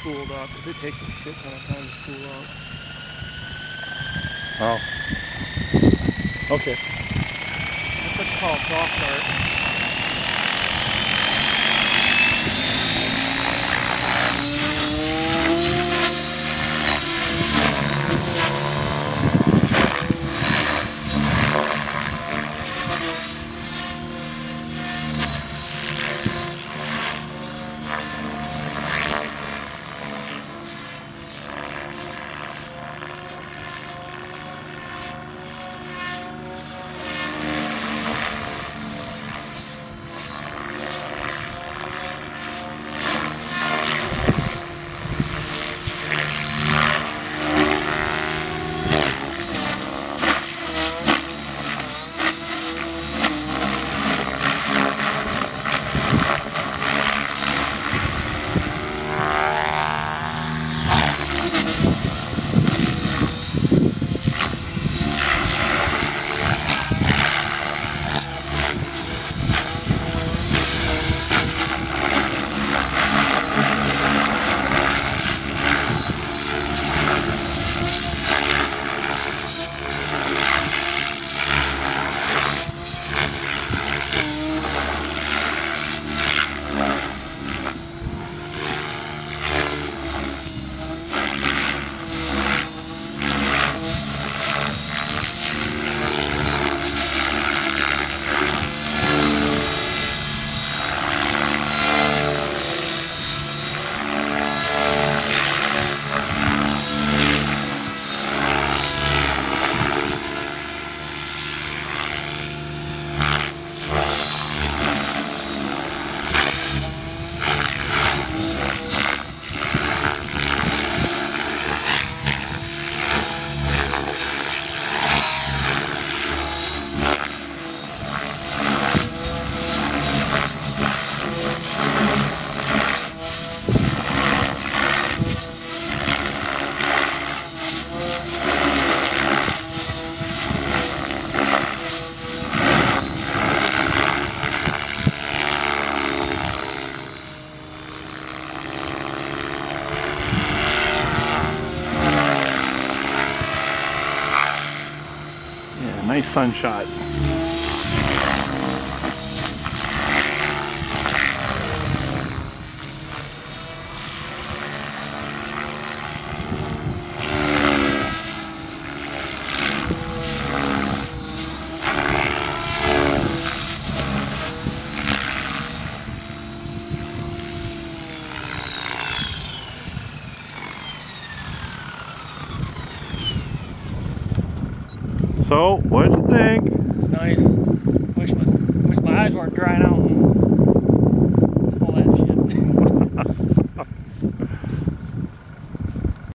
spooled up because it takes a shit ton of time to spool up. Oh. Okay. That's what's called soft start. Nice sun So, what did you think? It's nice. Wish my wish my eyes weren't drying out.